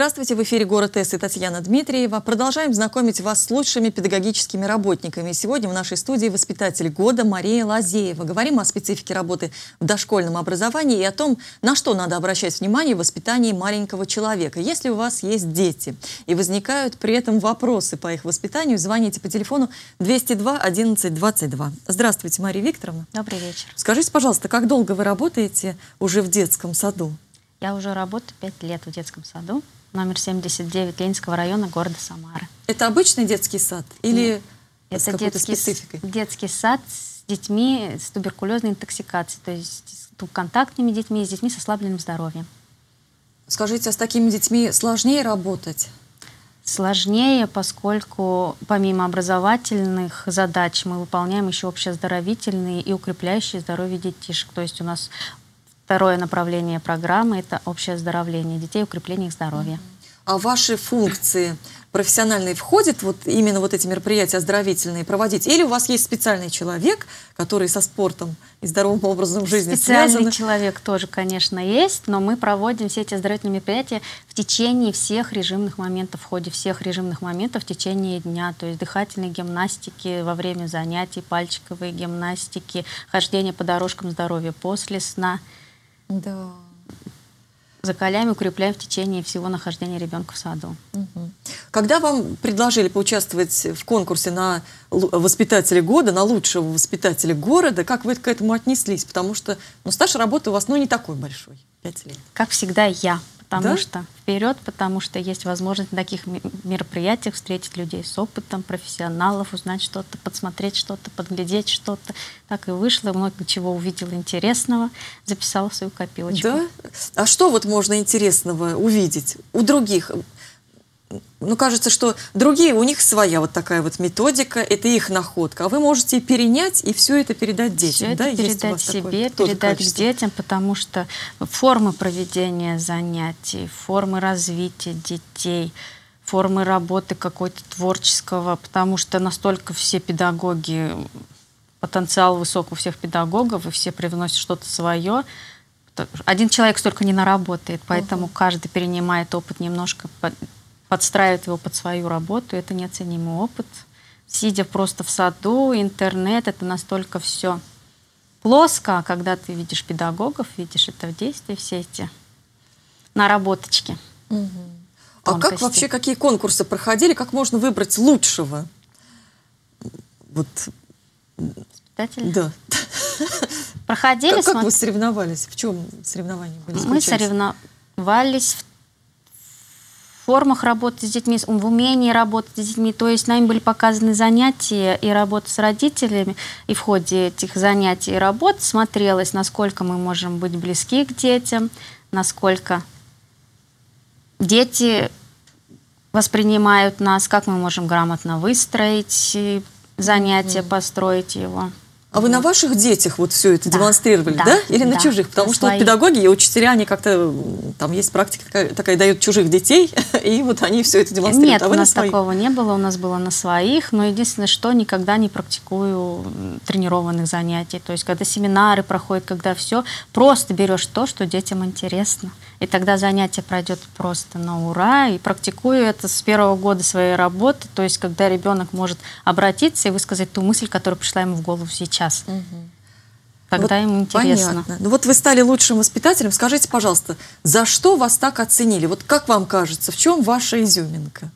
Здравствуйте, в эфире «Город С» и Татьяна Дмитриева. Продолжаем знакомить вас с лучшими педагогическими работниками. Сегодня в нашей студии воспитатель года Мария Лазеева. Говорим о специфике работы в дошкольном образовании и о том, на что надо обращать внимание в воспитании маленького человека. Если у вас есть дети и возникают при этом вопросы по их воспитанию, звоните по телефону 202 11 22. Здравствуйте, Мария Викторовна. Добрый вечер. Скажите, пожалуйста, как долго вы работаете уже в детском саду? Я уже работаю 5 лет в детском саду, номер 79 Ленинского района города Самары. Это обычный детский сад или Нет, с это детский, спецификой? детский сад с детьми с туберкулезной интоксикацией, то есть с контактными детьми, с детьми с ослабленным здоровьем. Скажите, а с такими детьми сложнее работать? Сложнее, поскольку помимо образовательных задач мы выполняем еще общеоздоровительные и укрепляющие здоровье детишек. То есть у нас второе направление программы – это общее оздоровление детей, укрепление их здоровья. А ваши функции профессиональные входят вот именно вот эти мероприятия оздоровительные проводить? Или у вас есть специальный человек, который со спортом и здоровым образом жизни Специальный связан? человек тоже, конечно, есть, но мы проводим все эти оздоровительные мероприятия в течение всех режимных моментов, в ходе всех режимных моментов в течение дня, то есть дыхательной гимнастики во время занятий, пальчиковой гимнастики, хождение по дорожкам здоровья после сна. Да. Закаляем и укрепляем в течение всего нахождения ребенка в саду. Когда вам предложили поучаствовать в конкурсе на воспитателя года, на лучшего воспитателя города, как вы к этому отнеслись? Потому что ну, стаж работы у вас ну, не такой большой, пять лет. Как всегда, я. Потому Да? что вперед, потому что есть возможность на таких ме- мероприятиях встретить людей с опытом, профессионалов, узнать что-то, подсмотреть что-то, подглядеть что-то. Так и вышло, много чего увидела интересного, записала в свою копилочку. Да? А что вот можно интересного увидеть у других? Ну, кажется, что другие, у них своя вот такая вот методика, это их находка, а вы можете перенять и все это передать детям, Все это да? Есть у передать себе, передать качество? детям, потому что формы проведения занятий, формы развития детей, формы работы какой-то творческого, потому что настолько все педагоги, потенциал высок у всех педагогов, и все привносят что-то свое. Один человек столько не наработает, поэтому каждый перенимает опыт немножко, подстраивает его под свою работу. Это неоценимый опыт. Сидя просто в саду, интернет, это настолько все плоско, а когда ты видишь педагогов, видишь это в действии, все эти наработочки. А как вообще, какие конкурсы проходили, как можно выбрать лучшего? Вот, Воспитатели. да. Проходили, Как, как вы соревновались? В чем соревнования были? мы соревновались в формах работы с детьми, в умении работать с детьми. То есть нами были показаны занятия и работа с родителями. И в ходе этих занятий и работ смотрелось, насколько мы можем быть близки к детям, насколько дети воспринимают нас, как мы можем грамотно выстроить занятие, построить его. А вы на ваших детях вот все это Да, демонстрировали, да? да, Или на да, чужих? Потому на что вот своих. педагоги и учителя, они как-то, там есть практика такая, такая дают чужих детей, и вот они все это демонстрируют. Нет, а у на нас такого не было, у нас было на своих, но единственное, что никогда не практикую тренированных занятий. То есть, когда семинары проходят, когда все, просто берешь то, что детям интересно. И тогда занятие пройдет просто на ура. И практикую это с первого года своей работы. То есть, когда ребенок может обратиться и высказать ту мысль, которая пришла ему в голову сейчас. Тогда Вот ему интересно. Понятно. Ну вот вы стали лучшим воспитателем. Скажите, пожалуйста, за что вас так оценили? Вот как вам кажется, в чем ваша изюминка?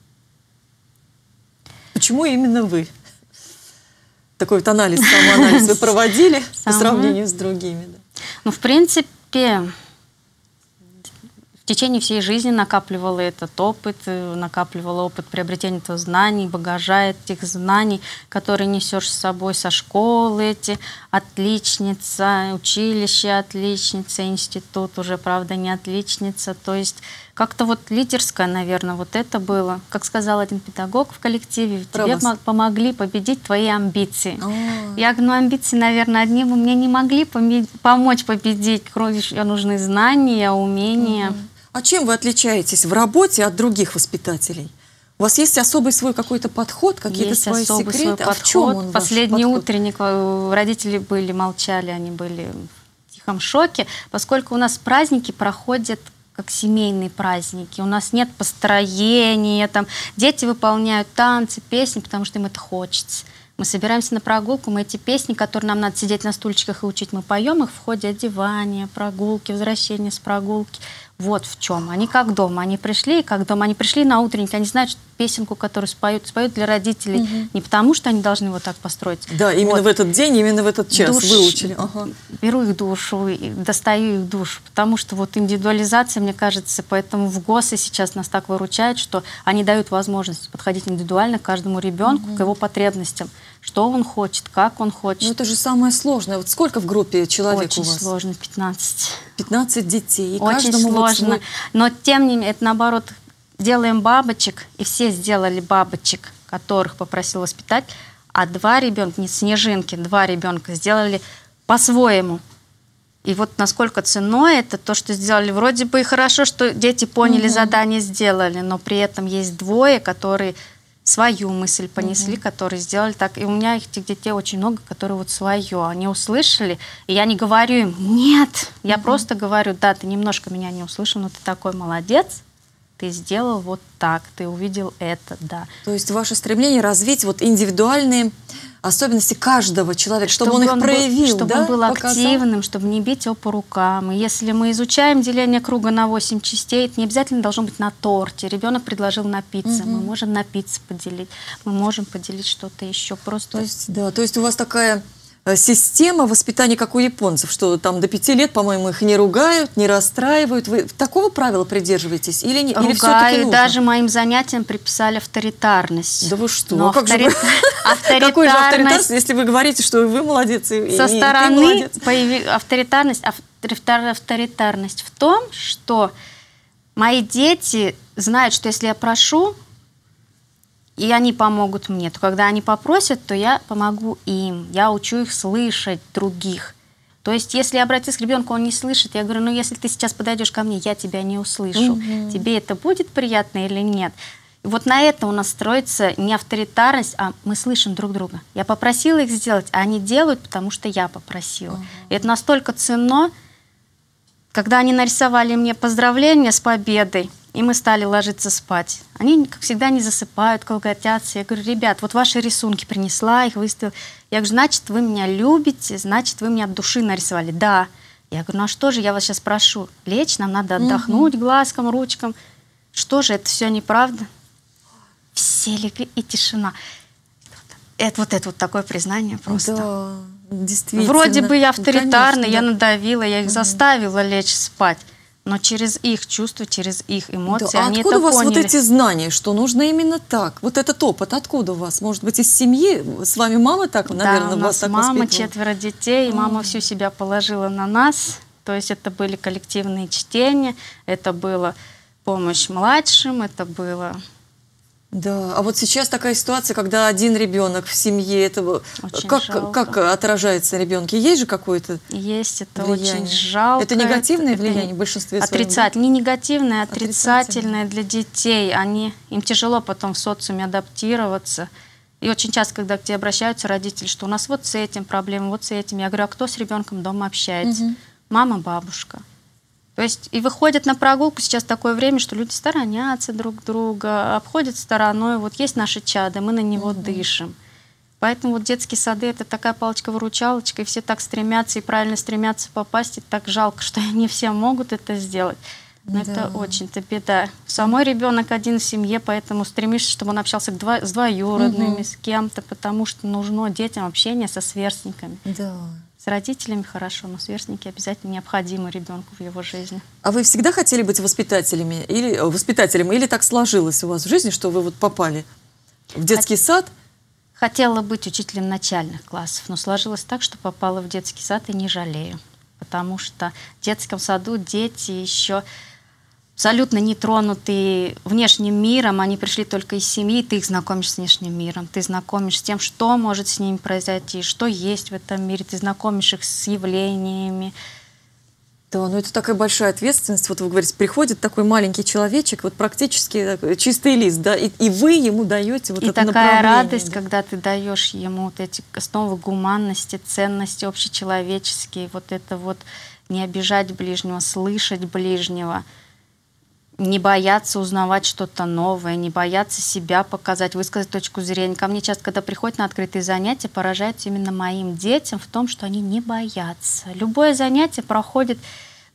Почему именно вы? Такой вот анализ, самоанализ вы проводили по сравнению с другими? да? Ну, в принципе, в течение всей жизни накапливала этот опыт, э, накапливала опыт приобретения этого знаний, багажа этих знаний, которые несешь с собой со школы эти, отличница, училище отличница, институт уже, правда, не отличница. То есть как-то вот лидерское, наверное, вот это было. Как сказал один педагог в коллективе, тебе помогли победить твои амбиции. А. Я говорю, ну амбиции, наверное, одни бы мне не могли помочь победить. Кроме нужны знания, умения. А чем вы отличаетесь в работе от других воспитателей? У вас есть особый свой какой-то подход, какие-то свои особый секреты? свой а в чем подход. он Последний подход? утренник, э, родители были, молчали, они были в тихом шоке, поскольку у нас праздники проходят как семейные праздники. У нас нет построения, там дети выполняют танцы, песни, потому что им это хочется. Мы собираемся на прогулку, мы эти песни, которые нам надо сидеть на стульчиках и учить, мы поем их в ходе одевания, прогулки, возвращения с прогулки. Вот в чем. Они как дома. Они пришли, как дома. Они пришли на утренник, они знают что песенку, которую споют, споют для родителей. Угу. Не потому, что они должны вот так построить. Да, именно вот. в этот день, именно в этот час Душ... выучили. Ага. Беру их душу, достаю их душу. Потому что вот индивидуализация, мне кажется, поэтому в ГОСы сейчас нас так выручает, что они дают возможность подходить индивидуально к каждому ребенку, угу. к его потребностям что он хочет, как он хочет. Ну, это же самое сложное. Вот сколько в группе человек Очень у вас? Сложно, 15. 15 детей. И Очень сложно. Вот свой... Но тем не менее, это наоборот, делаем бабочек, и все сделали бабочек, которых попросил воспитать, а два ребенка, не снежинки, два ребенка сделали по-своему. И вот насколько ценой это то, что сделали. Вроде бы и хорошо, что дети поняли угу. задание, сделали, но при этом есть двое, которые свою мысль понесли, mm-hmm. которые сделали так. И у меня этих детей очень много, которые вот свое. Они услышали, и я не говорю им, нет, я mm-hmm. просто говорю, да, ты немножко меня не услышал, но ты такой молодец, ты сделал вот так, ты увидел это, да. То есть ваше стремление развить вот индивидуальные особенности каждого человека, чтобы, чтобы он их проявил, был, чтобы да? он был Показал? активным, чтобы не бить его по рукам. И если мы изучаем деление круга на 8 частей, это не обязательно должно быть на торте. Ребенок предложил напиться, угу. мы можем напиться поделить, мы можем поделить что-то еще. Просто... То есть, да, то есть у вас такая система воспитания, как у японцев, что там до пяти лет, по-моему, их не ругают, не расстраивают. Вы такого правила придерживаетесь или не? Ругаю, или все-таки даже моим занятиям приписали авторитарность. Да вы что? Но как авторит... же вы... Какой же авторитарность, если вы говорите, что вы молодец и, Со и стороны появи... авторитарность, авторитарность в том, что мои дети знают, что если я прошу, и они помогут мне, то когда они попросят, то я помогу им. Я учу их слышать других. То есть, если я обратиться к ребенку, он не слышит, я говорю, ну, если ты сейчас подойдешь ко мне, я тебя не услышу. Угу. Тебе это будет приятно или нет? И вот на это у нас строится не авторитарность, а мы слышим друг друга. Я попросила их сделать, а они делают, потому что я попросила. Угу. И это настолько ценно, когда они нарисовали мне поздравления с победой, и мы стали ложиться спать. Они, как всегда, не засыпают, колготятся. Я говорю, ребят, вот ваши рисунки принесла, их выставила. Я говорю, значит, вы меня любите, значит, вы меня от души нарисовали. Да. Я говорю, ну а что же, я вас сейчас прошу, лечь, нам надо отдохнуть угу. глазком, ручкам. Что же, это все неправда? Все легли, и тишина. Это вот это вот такое признание просто. Да, действительно. Вроде бы я авторитарна, Конечно, я да. надавила, я их угу. заставила лечь спать но через их чувства, через их эмоции да, а они откуда это у вас поняли. вот эти знания, что нужно именно так? Вот этот опыт откуда у вас? Может быть, из семьи? С вами мама так, наверное, да, у нас вас так мама, четверо детей, и мама всю себя положила на нас. То есть это были коллективные чтения, это была помощь младшим, это было да, а вот сейчас такая ситуация, когда один ребенок в семье, это как, как отражается ребенке? Есть же какое-то Есть, это влияние? очень жалко. Это негативное это, влияние в большинстве Отрицательное, не негативное, а отрицательное для детей. Они, им тяжело потом в социуме адаптироваться. И очень часто, когда к тебе обращаются родители, что у нас вот с этим проблема, вот с этим. Я говорю, а кто с ребенком дома общается? Угу. Мама, бабушка. То есть и выходят на прогулку сейчас такое время, что люди сторонятся друг друга, обходят стороной. Вот есть наши чады, мы на него mm-hmm. дышим. Поэтому вот детские сады это такая палочка-выручалочка, и все так стремятся и правильно стремятся попасть, и так жалко, что не все могут это сделать. Но да. это очень-то беда. Самой ребенок один в семье, поэтому стремишься, чтобы он общался с двоюродными, угу. с кем-то, потому что нужно детям общение со сверстниками. Да. С родителями хорошо, но сверстники обязательно необходимы ребенку в его жизни. А вы всегда хотели быть воспитателями или э, воспитателем, или так сложилось у вас в жизни, что вы вот попали в детский Хот... сад? Хотела быть учителем начальных классов, но сложилось так, что попала в детский сад и не жалею, потому что в детском саду дети еще абсолютно не тронутые внешним миром, они пришли только из семьи, ты их знакомишь с внешним миром, ты знакомишь с тем, что может с ними произойти, что есть в этом мире, ты знакомишь их с явлениями. Да, ну это такая большая ответственность. Вот вы говорите, приходит такой маленький человечек, вот практически чистый лист, да, и, и вы ему даете вот и это такая радость, да? когда ты даешь ему вот эти основы гуманности, ценности общечеловеческие, вот это вот не обижать ближнего, слышать ближнего – не бояться узнавать что-то новое, не бояться себя показать, высказать точку зрения. Ко мне часто, когда приходят на открытые занятия, поражаются именно моим детям в том, что они не боятся. Любое занятие проходит,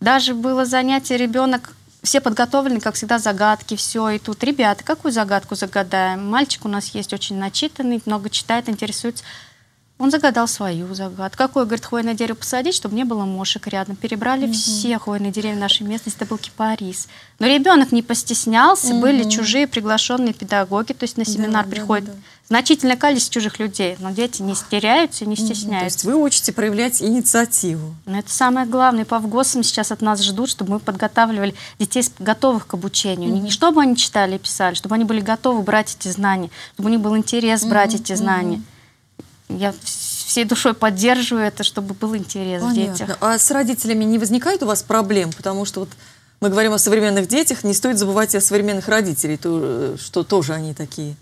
даже было занятие, ребенок все подготовлены, как всегда, загадки, все. И тут, ребята, какую загадку загадаем? Мальчик у нас есть очень начитанный, много читает, интересуется. Он загадал свою загадку. Какое, говорит, хвойное дерево посадить, чтобы не было мошек рядом. Перебрали угу. все хвойные деревья нашей местности, это был кипарис. Но ребенок не постеснялся, угу. были чужие приглашенные педагоги, то есть на семинар да, приходит да, да, да. значительное количество чужих людей, но дети не теряются и не стесняются. Угу. То есть вы учите проявлять инициативу. Но это самое главное. По ВГОСам сейчас от нас ждут, чтобы мы подготавливали детей готовых к обучению. Угу. Не чтобы они читали и писали, чтобы они были готовы брать эти знания, чтобы у них был интерес брать угу. эти знания. Угу я всей душой поддерживаю это, чтобы был интерес Понятно. в детях. А с родителями не возникает у вас проблем? Потому что вот мы говорим о современных детях, не стоит забывать и о современных родителей, то, что тоже они такие.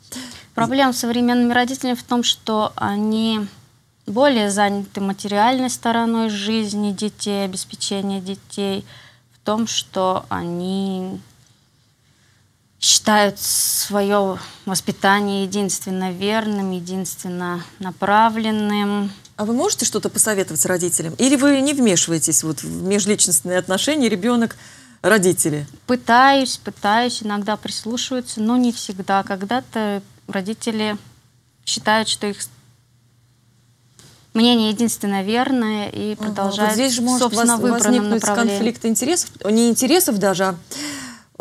Проблема с современными родителями в том, что они более заняты материальной стороной жизни детей, обеспечения детей, в том, что они считают свое воспитание единственно верным, единственно направленным. А вы можете что-то посоветовать родителям? Или вы не вмешиваетесь вот в межличностные отношения ребенок-родители? Пытаюсь, пытаюсь, иногда прислушиваются, но не всегда. Когда-то родители считают, что их мнение единственно верное и продолжают, ага, вот здесь же может собственно, возникнуть конфликт интересов, не интересов даже, а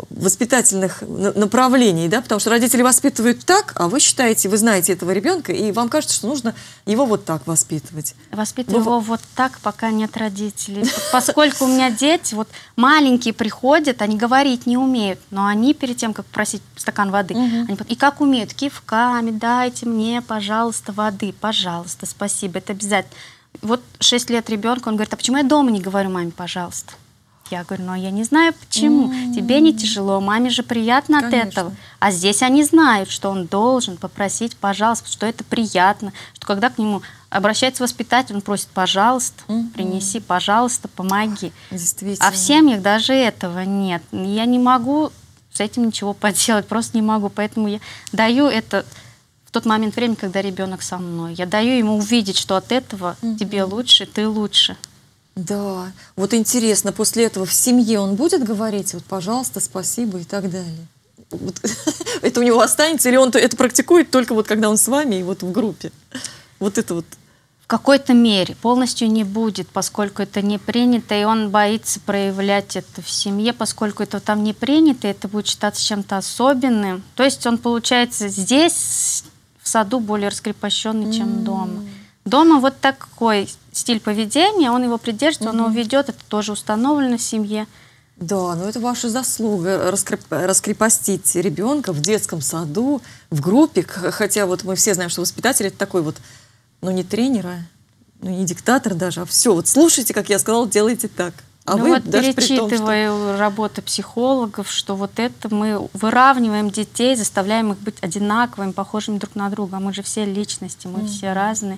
воспитательных направлений, да, потому что родители воспитывают так, а вы считаете, вы знаете этого ребенка, и вам кажется, что нужно его вот так воспитывать. Воспитываю его вот так, пока нет родителей. Поскольку у меня дети, вот маленькие приходят, они говорить не умеют, но они перед тем, как просить стакан воды, они, и как умеют, кивками, дайте мне, пожалуйста, воды, пожалуйста, спасибо, это обязательно. Вот 6 лет ребенка, он говорит, а почему я дома не говорю маме, пожалуйста? Я говорю, ну я не знаю почему. Mm-hmm. Тебе не тяжело, маме же приятно Конечно. от этого. А здесь они знают, что он должен попросить, пожалуйста, что это приятно, что когда к нему обращается воспитатель, он просит, пожалуйста, mm-hmm. принеси, пожалуйста, помоги. А в семьях даже этого нет. Я не могу с этим ничего поделать, просто не могу. Поэтому я даю это в тот момент времени, когда ребенок со мной. Я даю ему увидеть, что от этого mm-hmm. тебе лучше, ты лучше. Да, вот интересно, после этого в семье он будет говорить, вот, пожалуйста, спасибо и так далее? Вот, это у него останется, или он это практикует только вот когда он с вами и вот в группе? Вот это вот. В какой-то мере полностью не будет, поскольку это не принято, и он боится проявлять это в семье, поскольку это там не принято, это будет считаться чем-то особенным. То есть он, получается, здесь, в саду, более раскрепощенный, чем mm. дома. Дома вот такой стиль поведения, он его придерживается, угу. он его ведет, это тоже установлено в семье. Да, но это ваша заслуга раскреп... раскрепостить ребенка в детском саду, в группе, хотя вот мы все знаем, что воспитатель это такой вот, ну не тренер, а, ну не диктатор даже, а все, вот слушайте, как я сказала, делайте так. А ну вы вот даже перечитываю том, что... работы психологов, что вот это мы выравниваем детей, заставляем их быть одинаковыми, похожими друг на друга. А мы же все личности, мы mm-hmm. все разные.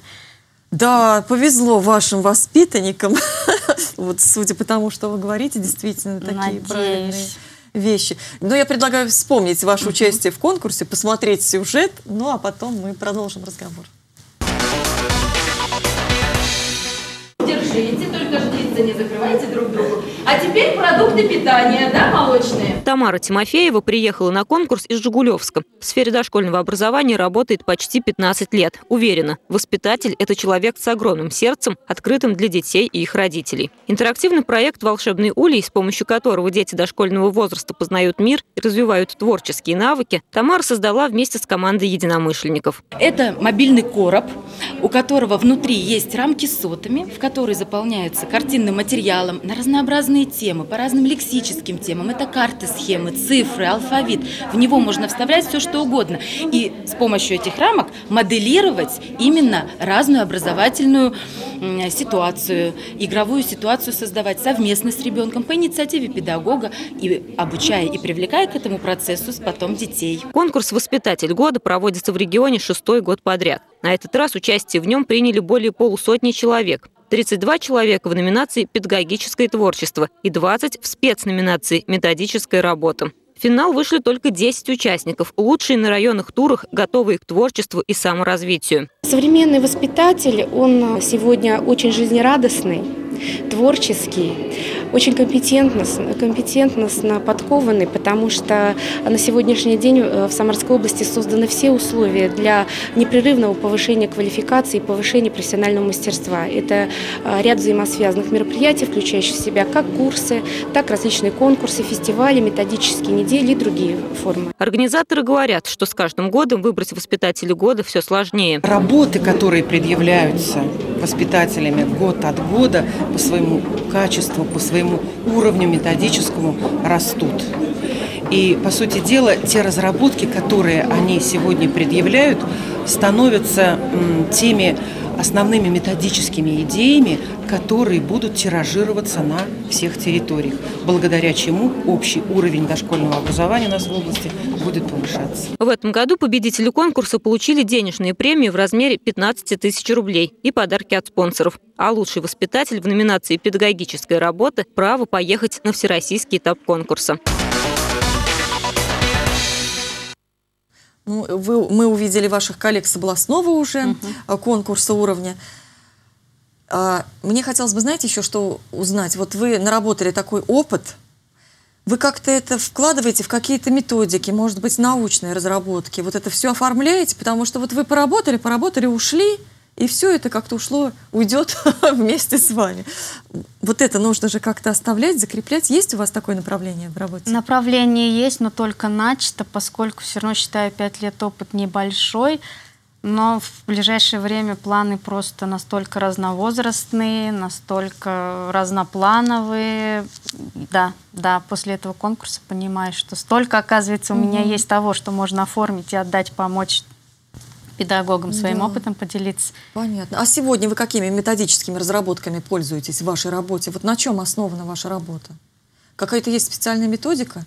Да, повезло вашим воспитанникам. вот судя по тому, что вы говорите, действительно такие Надеюсь. правильные вещи. Но я предлагаю вспомнить ваше uh-huh. участие в конкурсе, посмотреть сюжет, ну а потом мы продолжим разговор. Держите, только ждите, не закрывайте друг другу. А теперь продукты питания, да, молочные? Тамара Тимофеева приехала на конкурс из Жигулевска. В сфере дошкольного образования работает почти 15 лет. Уверена, воспитатель – это человек с огромным сердцем, открытым для детей и их родителей. Интерактивный проект «Волшебный улей», с помощью которого дети дошкольного возраста познают мир и развивают творческие навыки, Тамара создала вместе с командой единомышленников. Это мобильный короб, у которого внутри есть рамки с сотами, в которые заполняются картинным материалом на разнообразные разные темы, по разным лексическим темам. Это карты, схемы, цифры, алфавит. В него можно вставлять все, что угодно. И с помощью этих рамок моделировать именно разную образовательную ситуацию, игровую ситуацию создавать совместно с ребенком по инициативе педагога и обучая и привлекая к этому процессу потом детей. Конкурс «Воспитатель года» проводится в регионе шестой год подряд. На этот раз участие в нем приняли более полусотни человек. 32 человека в номинации «Педагогическое творчество» и 20 в спецноминации «Методическая работа». В финал вышли только 10 участников, лучшие на районных турах, готовые к творчеству и саморазвитию. Современный воспитатель, он сегодня очень жизнерадостный, творческий, очень компетентностно, компетентностно подкованный, потому что на сегодняшний день э, в Самарской области созданы все условия для непрерывного повышения квалификации и повышения профессионального мастерства. Это э, ряд взаимосвязанных мероприятий, включающих в себя как курсы, так различные конкурсы, фестивали, методические недели и другие формы. Организаторы говорят, что с каждым годом выбрать воспитателя года все сложнее. Работы, которые предъявляются воспитателями год от года по своему качеству, по своему уровню методическому растут. И, по сути дела, те разработки, которые они сегодня предъявляют, становятся теми основными методическими идеями, которые будут тиражироваться на всех территориях, благодаря чему общий уровень дошкольного образования у нас в области будет повышаться. В этом году победители конкурса получили денежные премии в размере 15 тысяч рублей и подарки от спонсоров. А лучший воспитатель в номинации «Педагогическая работа» право поехать на всероссийский этап конкурса. Вы, мы увидели ваших коллег с областного уже угу. конкурса уровня. А, мне хотелось бы, знаете, еще что узнать. Вот вы наработали такой опыт. Вы как-то это вкладываете в какие-то методики, может быть, научные разработки. Вот это все оформляете, потому что вот вы поработали, поработали, ушли, и все это как-то ушло, уйдет вместе с вами. Вот это нужно же как-то оставлять, закреплять. Есть у вас такое направление в работе? Направление есть, но только начато, поскольку все равно считаю, пять лет опыт небольшой. Но в ближайшее время планы просто настолько разновозрастные, настолько разноплановые. Да, да, после этого конкурса понимаешь, что столько, оказывается, у mm-hmm. меня есть того, что можно оформить и отдать, помочь педагогам своим да. опытом поделиться. Понятно. А сегодня вы какими методическими разработками пользуетесь в вашей работе? Вот на чем основана ваша работа? Какая-то есть специальная методика?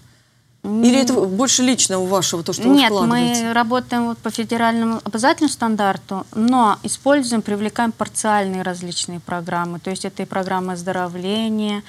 Или это больше лично у вашего, то, что Нет, вы вкладываете? мы работаем вот по федеральному обязательному стандарту, но используем, привлекаем парциальные различные программы. То есть это и программы оздоровления,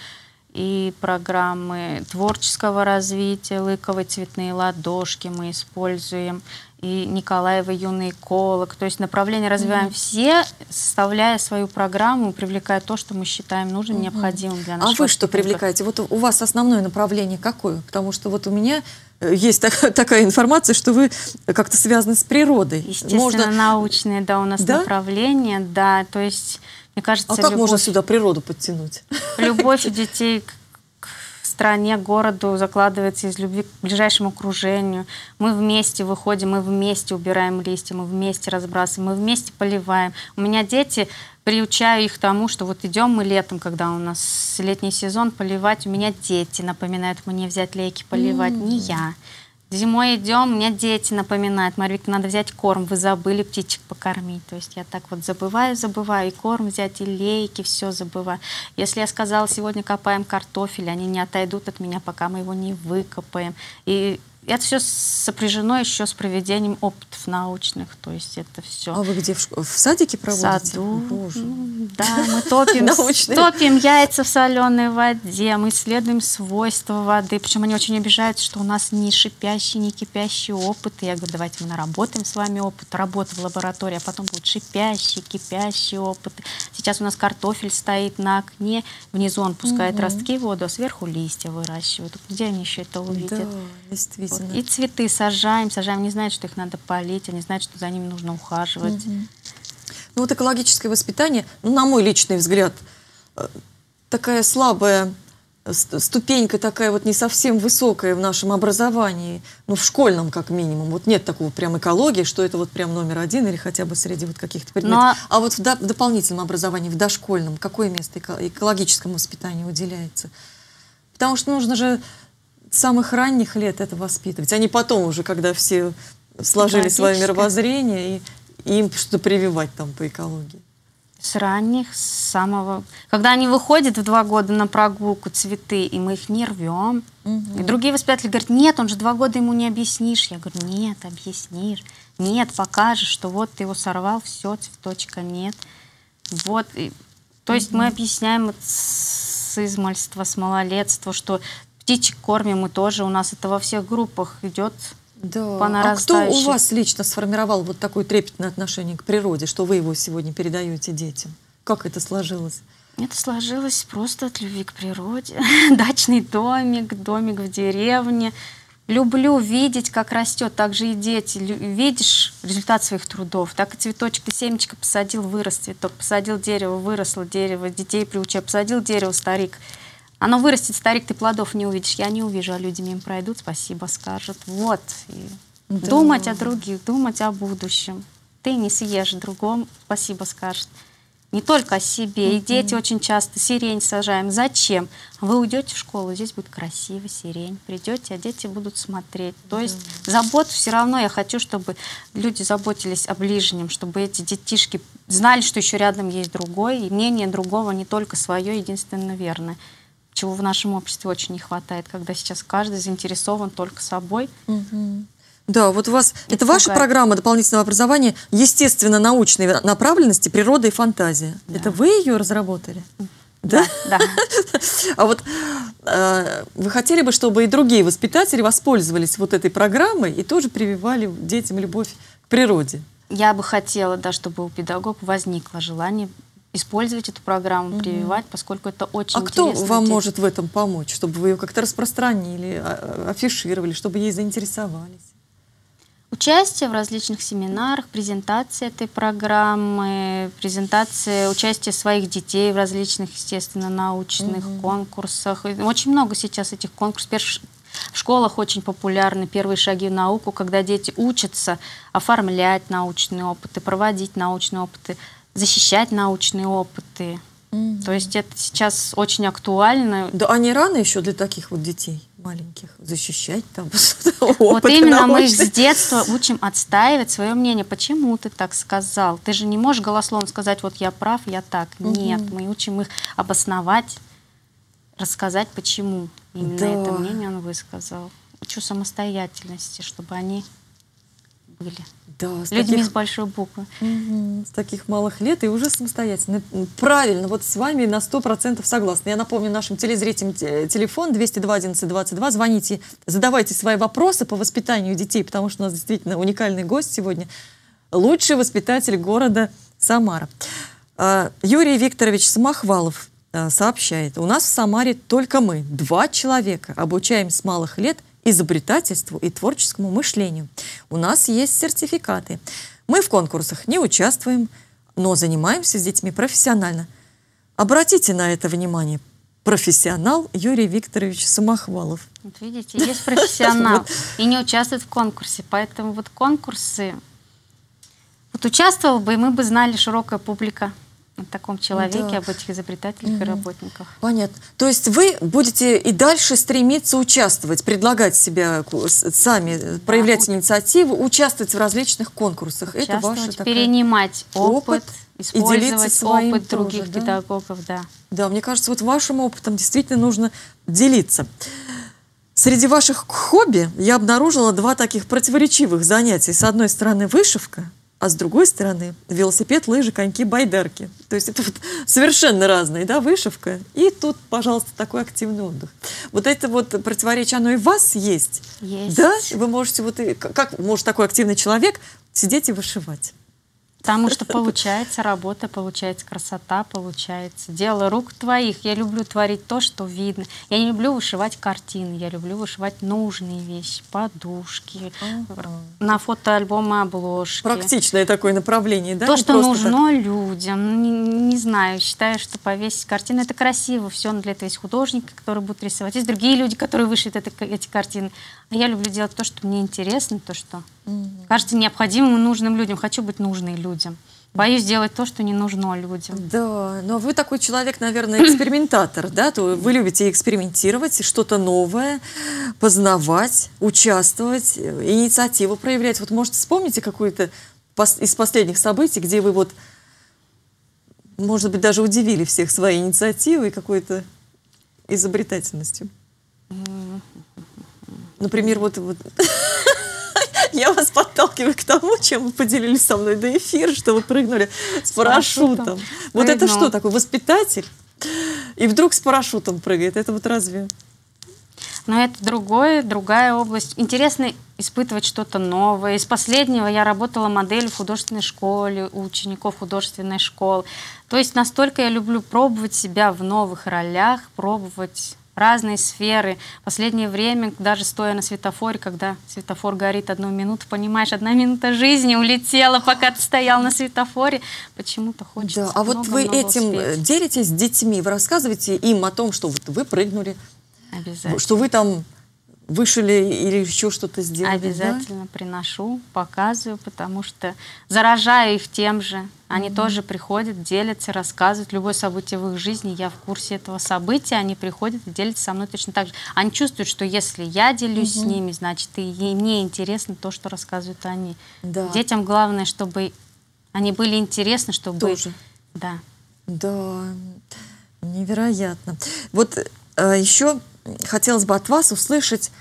и программы творческого развития, лыковые цветные ладошки мы используем, и Николаева юный эколог. То есть направление развиваем mm-hmm. все, составляя свою программу, привлекая то, что мы считаем нужным, mm-hmm. необходимым для нас. А вы что привлекаете? Вот у вас основное направление какое? Потому что вот у меня э, есть так, такая информация, что вы как-то связаны с природой. Естественно, можно... научные, да, у нас да? направления, да, то есть, мне кажется, А как любовь... можно сюда природу подтянуть? Любовь у детей стране, городу закладывается из любви к ближайшему окружению. Мы вместе выходим, мы вместе убираем листья, мы вместе разбрасываем, мы вместе поливаем. У меня дети, приучаю их тому, что вот идем мы летом, когда у нас летний сезон, поливать. У меня дети напоминают мне взять лейки поливать, mm-hmm. не я. Зимой идем, меня дети напоминают, Викторовна, надо взять корм, вы забыли птичек покормить. То есть я так вот забываю, забываю, и корм взять, и лейки, все забываю. Если я сказала, сегодня копаем картофель, они не отойдут от меня, пока мы его не выкопаем. И это все сопряжено еще с проведением опытов научных, то есть это все. А вы где, в, в садике проводите? В саду. Боже. Да, мы топим, топим яйца в соленой воде, мы исследуем свойства воды, причем они очень обижаются, что у нас не шипящий, не кипящий опыт. И я говорю, давайте мы наработаем с вами опыт, работа в лаборатории, а потом будет шипящий, кипящий опыт. Сейчас у нас картофель стоит на окне, внизу он пускает угу. ростки в воду, а сверху листья выращивают. Где они еще это увидят? Да, действительно. Вот. И цветы сажаем, сажаем, не знают, что их надо полить, они знают, что за ними нужно ухаживать. Угу. Ну вот экологическое воспитание, ну, на мой личный взгляд, э, такая слабая ступенька такая вот не совсем высокая в нашем образовании, ну, в школьном как минимум. Вот нет такого прям экологии, что это вот прям номер один или хотя бы среди вот каких-то предметов. Но... А вот в, до, в дополнительном образовании, в дошкольном, какое место экологическому воспитанию уделяется? Потому что нужно же самых ранних лет это воспитывать, а не потом уже, когда все сложили свое мировоззрение, и, и им что-то прививать там по экологии. С ранних, с самого... Когда они выходят в два года на прогулку, цветы, и мы их не рвем. Угу. И другие воспитатели говорят, нет, он же два года ему не объяснишь. Я говорю, нет, объяснишь. Нет, покажешь, что вот ты его сорвал, все, цветочка нет. Вот. И, то есть угу. мы объясняем с измальства, с малолетства, что Птичек кормим мы тоже. У нас это во всех группах идет Да. по А кто у вас лично сформировал вот такое трепетное отношение к природе, что вы его сегодня передаете детям? Как это сложилось? Это сложилось просто от любви к природе. Дачный домик, домик в деревне. Люблю видеть, как растет, так же и дети. Видишь результат своих трудов. Так и цветочек, ты семечко посадил, вырос цветок. Посадил дерево, выросло дерево. Детей приучаю. Посадил дерево, старик. Оно вырастет, старик, ты плодов не увидишь. Я не увижу, а люди мимо пройдут, спасибо скажут. Вот. И Да. Думать о других, думать о будущем. Ты не съешь другому, спасибо скажет. Не только о себе. И дети очень часто сирень сажаем. Зачем? Вы уйдете в школу, здесь будет красиво, сирень. Придете, а дети будут смотреть. То есть заботу все равно я хочу, чтобы люди заботились о ближнем, чтобы эти детишки знали, что еще рядом есть другой, и мнение другого не только свое, единственно верное. Чего в нашем обществе очень не хватает, когда сейчас каждый заинтересован только собой. Да, вот у вас это, ваша пугает. программа дополнительного образования естественно-научной направленности «Природа и фантазия». Это вы ее разработали? Да? Да. А вот э, вы хотели бы, чтобы и другие воспитатели воспользовались вот этой программой и тоже прививали детям любовь к природе? Я бы хотела, да, чтобы у педагогов возникло желание использовать эту программу, прививать, поскольку это очень а кто интересно. вам Де- может в этом помочь, чтобы вы ее как-то распространили, а- афишировали, чтобы ей заинтересовались? Участие в различных семинарах, презентация этой программы, презентация, участие своих детей в различных, естественно, научных конкурсах. И Очень много сейчас этих конкурсов. В школах очень популярны первые шаги в науку, когда дети учатся оформлять научные опыты, проводить научные опыты, защищать научные опыты. То есть это сейчас очень актуально. Да, не рано еще для таких вот детей маленьких защищать там Вот именно мы их научные? с детства учим отстаивать свое мнение. Почему ты так сказал? Ты же не можешь голословно сказать, вот я прав, я так. Нет, мы учим их обосновать, рассказать, почему именно Да. это мнение он высказал. Учу самостоятельности, чтобы они были Да, с людьми таких- с большой буквы. С таких малых лет и уже самостоятельно. Правильно, вот с вами на 100% согласна. Я напомню нашим телезрителям те- телефон 202 11 22. Звоните, задавайте свои вопросы по воспитанию детей, потому что у нас действительно уникальный гость сегодня. Лучший воспитатель города Самара. А, Юрий Викторович Самохвалов а, сообщает, у нас в Самаре только мы, два человека, обучаем с малых лет изобретательству и творческому мышлению. У нас есть сертификаты. Мы в конкурсах не участвуем, но занимаемся с детьми профессионально. Обратите на это внимание. Профессионал Юрий Викторович Самохвалов. Вот видите, есть профессионал и не участвует в конкурсе. Поэтому вот конкурсы... Вот участвовал бы, и мы бы знали широкая публика о таком человеке, Да. об этих изобретателях и работниках. Понятно. То есть вы будете и дальше стремиться участвовать, предлагать себя сами, э, проявлять у- инициативу, участвовать в различных конкурсах. Это ваша такая... перенимать опыт, опыт и делиться использовать своим опыт других тоже, да? педагогов, да. Да, мне кажется, вот вашим опытом действительно нужно делиться. Среди ваших хобби я обнаружила два таких противоречивых занятия. С одной стороны вышивка, а с другой стороны велосипед, лыжи, коньки, байдарки. То есть это вот совершенно разные, да, вышивка. И тут, пожалуйста, такой активный отдых. Вот это вот противоречие, оно и в вас есть. Есть. Да? Вы можете вот, и- как может такой активный человек сидеть и вышивать? Потому что получается работа, получается красота, получается дело рук твоих. Я люблю творить то, что видно. Я не люблю вышивать картины, я люблю вышивать нужные вещи, подушки, на фотоальбомы обложки. Практичное такое направление, да? То, что просто так. нужно людям. Не, не знаю, считаю, что повесить картины это красиво. Все, для этого есть художники, которые будут рисовать. Есть другие люди, которые вышьют это- эти картины. А я люблю делать то, что мне интересно, то, что кажется необходимым и нужным людям. Хочу быть нужной людям. Боюсь делать то, что не нужно людям. Да, но вы такой человек, наверное, экспериментатор, да? То вы любите экспериментировать, что-то новое, познавать, участвовать, э, инициативу проявлять. Вот, может, вспомните какую-то из последних событий, где вы вот, может быть, даже удивили всех своей инициативой и какой-то изобретательностью. Например, вот, вот я вас подталкиваю к тому, чем вы поделились со мной до эфира, что вы прыгнули с парашютом. Вот это что такое? Воспитатель? И вдруг с парашютом прыгает. Это вот разве? Но это другое, другая область. Интересно испытывать что-то новое. Из последнего я работала моделью в художественной школе, у учеников художественной школы. То есть настолько я люблю пробовать себя в новых ролях, пробовать разные сферы. В последнее время, даже стоя на светофоре, когда светофор горит одну минуту, понимаешь, одна минута жизни улетела, пока ты стоял на светофоре. Почему-то хочется Да, а вот вы этим успеть. делитесь с детьми, вы рассказываете им о том, что вот вы прыгнули, Обязательно. что вы там вышили или еще что-то сделали. да? Обязательно приношу, показываю, потому что заражаю их тем же. Они тоже приходят, делятся, рассказывают любое событие в их жизни. Я в курсе этого события, они приходят и делятся со мной точно так же. Они чувствуют, что если я делюсь с ними, значит, и ей- мне интересно то, что рассказывают они. Да. Детям главное, чтобы они были интересны, чтобы... Тоже. Да. Да, невероятно. Вот э, еще хотелось бы от вас услышать,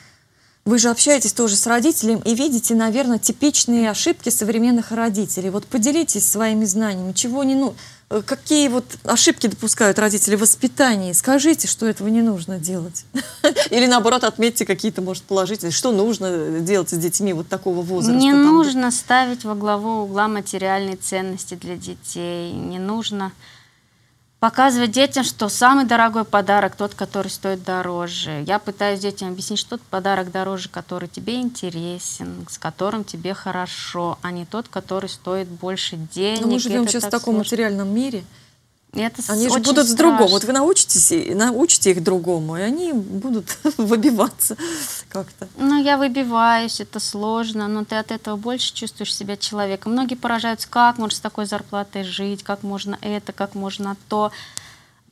вы же общаетесь тоже с родителем и видите, наверное, типичные ошибки современных родителей. Вот поделитесь своими знаниями, чего не ну, э, какие вот ошибки допускают родители в воспитании. Скажите, что этого не нужно делать. Или наоборот, отметьте какие-то, может, положительные, что нужно делать с детьми вот такого возраста. Не нужно ставить во главу угла материальные ценности для детей. Не нужно показывать детям, что самый дорогой подарок тот, который стоит дороже. Я пытаюсь детям объяснить, что тот подарок дороже, который тебе интересен, с которым тебе хорошо, а не тот, который стоит больше денег. Но мы живем сейчас в так таком сложно. материальном мире. И это Они же будут с другом. Вот страшно. вы научитесь, и научите их другому, и они будут выбиваться как-то. Ну, я выбиваюсь, это сложно, но ты от этого больше чувствуешь себя человеком. Многие поражаются, как можно с такой зарплатой жить, как можно это, как можно то.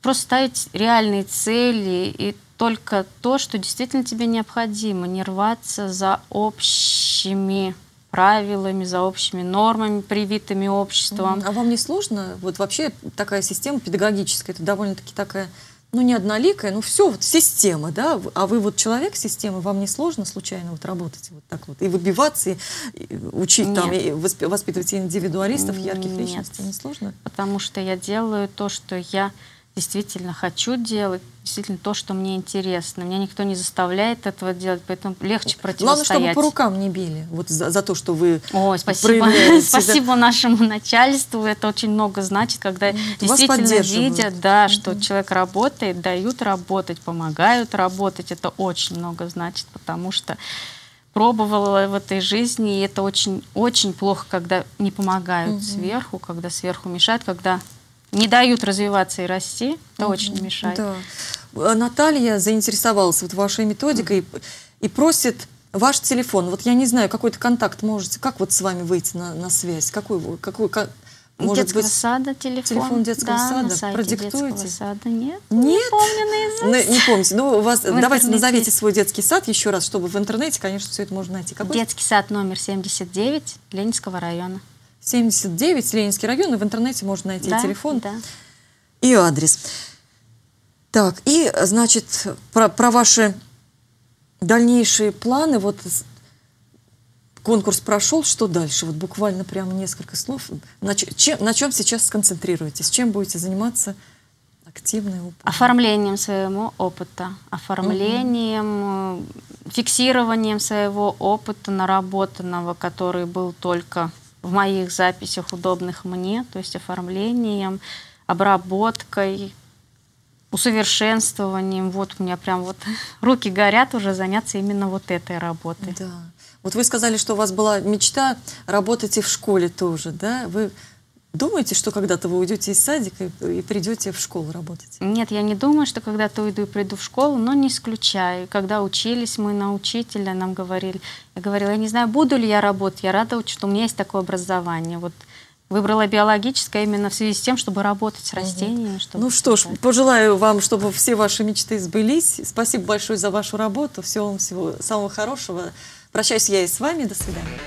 Просто ставить реальные цели и только то, что действительно тебе необходимо, не рваться за общими правилами, за общими нормами, привитыми обществом. А вам не сложно? Вот вообще такая система педагогическая, это довольно-таки такая, ну, не одноликая, ну, все, вот система, да? А вы вот человек системы, вам не сложно случайно вот работать вот так вот? И выбиваться, и, и учить там, Нет. и воспи- воспитывать индивидуалистов, ярких Нет. личностей? Не сложно? потому что я делаю то, что я действительно хочу делать, действительно то, что мне интересно. Меня никто не заставляет этого делать, поэтому легче Главное, чтобы противостоять. по рукам не били, вот за, за то, что вы Ой, спасибо. спасибо нашему начальству. Это очень много значит, когда вас действительно видят, да, что человек работает, дают работать, помогают работать. Это очень много значит, потому что пробовала в этой жизни, и это очень, очень плохо, когда не помогают сверху, когда сверху мешают, когда не дают развиваться и расти. Это очень мешает. Да. Э, Наталья заинтересовалась вот вашей методикой и просит ваш телефон. Вот я не знаю, какой-то контакт можете, как вот с вами выйти на, на связь? Какой, какой, ка- может детского быть, сада телефон. телефон детского да, сада? На сайте Продиктуете? детского сада нет. Нет? Не помню наизусть. Ну, не помните. Ну, у вас, В давайте интернете назовите свой детский сад еще раз, чтобы в интернете, конечно, все это можно найти. Какой? Детский сад номер 79 Ленинского района. 79, Ленинский район, и в интернете можно найти Да, телефон, Да. и адрес. Так, и, значит, про, про ваши дальнейшие планы, вот конкурс прошел, что дальше? Вот буквально прямо несколько слов. На, чем, на чем сейчас сконцентрируетесь? Чем будете заниматься активно? упорно? Оформлением своего опыта, оформлением, э, фиксированием своего опыта наработанного, который был только в моих записях удобных мне, то есть оформлением, обработкой, усовершенствованием. Вот у меня прям вот руки горят уже заняться именно вот этой работой. Да. Вот вы сказали, что у вас была мечта работать и в школе тоже, да? Вы думаете, что когда-то вы уйдете из садика и, и придете в школу работать? Нет, я не думаю, что когда-то уйду и приду в школу, но не исключаю. Когда учились мы на учителя, нам говорили, я говорила, я не знаю, буду ли я работать, я рада, что у меня есть такое образование. Вот выбрала биологическое именно в связи с тем, чтобы работать с растениями. Чтобы ну что ж, пожелаю вам, чтобы все ваши мечты сбылись. Спасибо большое за вашу работу. Всего вам всего самого хорошего. Прощаюсь я и с вами. До свидания.